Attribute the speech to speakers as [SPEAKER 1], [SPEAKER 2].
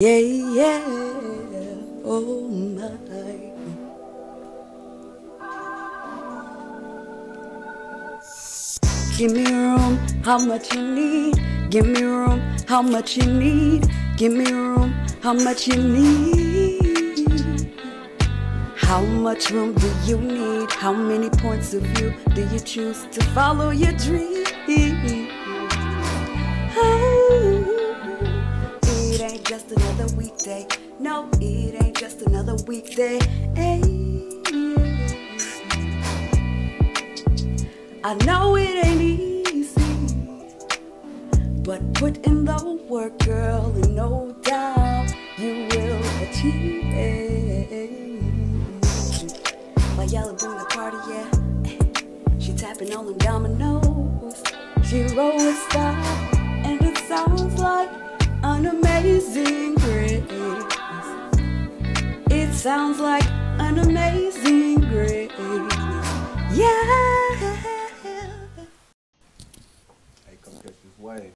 [SPEAKER 1] Yeah, yeah, oh my. Give me room, how much you need. Give me room, how much you need. Give me room, how much you need. How much room do you need? How many points of view do you choose to follow your dream? Just another weekday. No, it ain't just another weekday. Hey, I know it ain't easy, but put in the work, girl, and no doubt you will achieve. Flyella bring the party, yeah. She tapping on them dominoes. She roll with style, sounds like an amazing grace. Yeah.
[SPEAKER 2] Hey, come catch this wave.